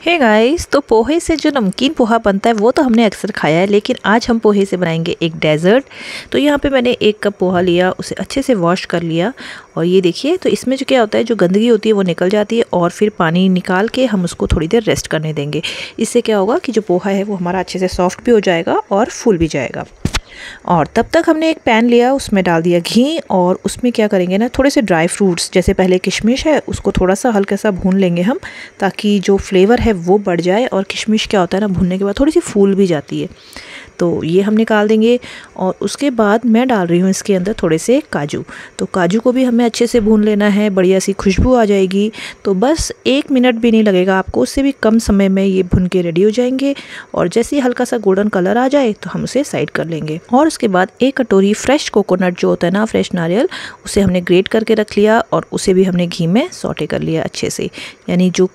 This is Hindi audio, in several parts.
हे hey गाइस तो पोहे से जो नमकीन पोहा बनता है, वो तो हमने अक्सर खाया है, लेकिन आज हम पोहे से बनाएँगे एक डेज़र्ट तो यहाँ पे मैंने एक कप पोहा लिया, उसे अच्छे से वॉश कर लिया। और ये देखिए तो इसमें जो क्या होता है, जो गंदगी होती है, वो निकल जाती है और फिर पानी निकाल के हम उसको थोड़ी देर रेस्ट करने देंगे। इससे क्या होगा कि जो पोहा है, वो हमारा अच्छे से सॉफ्ट भी हो जाएगा और फूल भी जाएगा। और तब तक हमने एक पैन लिया, उसमें डाल दिया घी और उसमें क्या करेंगे ना, थोड़े से ड्राई फ्रूट्स जैसे पहले किशमिश है, उसको थोड़ा सा हल्का सा भून लेंगे हम, ताकि जो फ्लेवर है वो बढ़ जाए और किशमिश क्या होता है ना, भूनने के बाद थोड़ी सी फूल भी जाती है। तो ये हम निकाल देंगे और उसके बाद मैं डाल रही हूँ इसके अंदर थोड़े से काजू। तो काजू को भी हमें अच्छे से भून लेना है, बढ़िया सी खुशबू आ जाएगी। तो बस एक मिनट भी नहीं लगेगा आपको, उससे भी कम समय में ये भुन के रेडी हो जाएँगे और जैसे ही हल्का सा गोल्डन कलर आ जाए तो हम उसे साइड कर लेंगे। और उसके बाद एक कटोरी फ्रेश कोकोनट जो होता है ना फ्रेश नारियल, उसे हमने ग्रेट करके रख लिया और उसे भी हमने घी में सोटे कर लिया अच्छे से। यानी जो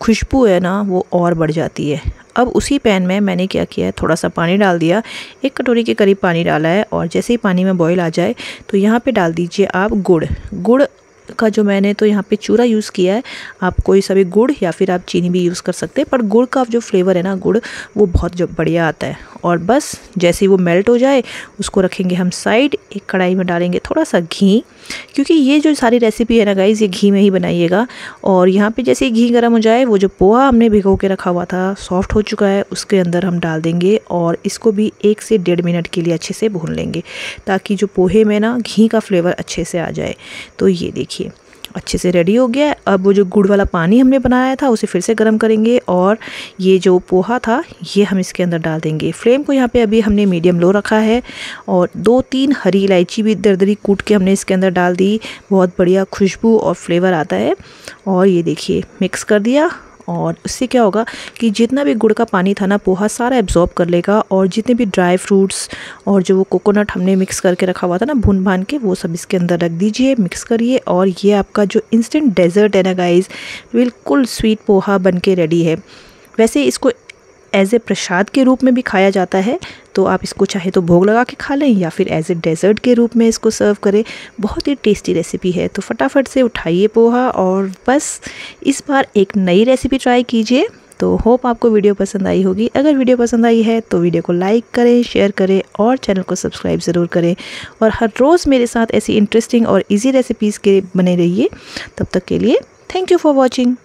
खुशबू है ना, वो और बढ़ जाती है। अब उसी पैन में मैंने क्या किया है? थोड़ा सा पानी डाल दिया। एक कटोरी के करीब पानी डाला है और जैसे ही पानी में बॉईल आ जाए तो यहाँ पे डाल दीजिए आप गुड़। गुड़ का जो मैंने तो यहाँ पे चूरा यूज़ किया है, आप कोई सा भी गुड़ या फिर आप चीनी भी यूज़ कर सकते हैं, पर गुड़ का जो फ्लेवर है ना गुड़, वो बहुत जो, बढ़िया आता है। और बस जैसे ही वो मेल्ट हो जाए, उसको रखेंगे हम साइड, एक कढ़ाई में डालेंगे थोड़ा सा घी, क्योंकि ये जो सारी रेसिपी है ना गाइज़ ये घी में ही बनाइएगा। और यहाँ पे जैसे ही घी गर्म हो जाए, वो जो पोहा हमने भिगो के रखा हुआ था सॉफ्ट हो चुका है, उसके अंदर हम डाल देंगे और इसको भी एक से डेढ़ मिनट के लिए अच्छे से भून लेंगे, ताकि जो पोहे में ना घी का फ्लेवर अच्छे से आ जाए। तो ये देखिए अच्छे से रेडी हो गया अब वो जो गुड़ वाला पानी हमने बनाया था, उसे फिर से गर्म करेंगे और ये जो पोहा था, ये हम इसके अंदर डाल देंगे। फ्लेम को यहाँ पे अभी हमने मीडियम लो रखा है और दो तीन हरी इलायची भी दरदरी कूट के हमने इसके अंदर डाल दी। बहुत बढ़िया खुशबू और फ्लेवर आता है। और ये देखिए मिक्स कर दिया। और उससे क्या होगा कि जितना भी गुड़ का पानी था ना, पोहा सारा एब्जॉर्ब कर लेगा और जितने भी ड्राई फ्रूट्स और जो वो कोकोनट हमने मिक्स करके रखा हुआ था ना, भून भान के, वो सब इसके अंदर रख दीजिए मिक्स करिए और ये आपका जो इंस्टेंट डेजर्ट है ना गाइस बिल्कुल स्वीट पोहा बन के रेडी है। वैसे इसको एज ए प्रसाद के रूप में भी खाया जाता है तो आप इसको चाहे तो भोग लगा के खा लें या फिर एज ए डेज़र्ट के रूप में इसको सर्व करें। बहुत ही टेस्टी रेसिपी है तो फटाफट से उठाइए पोहा और बस इस बार एक नई रेसिपी ट्राई कीजिए। तो होप आपको वीडियो पसंद आई होगी। अगर वीडियो पसंद आई है तो वीडियो को लाइक करें शेयर करें और चैनल को सब्सक्राइब ज़रूर करें। और हर रोज़ मेरे साथ ऐसी इंटरेस्टिंग और इजी रेसिपीज़ के बने रहिए। तब तक के लिए थैंक यू फॉर वॉचिंग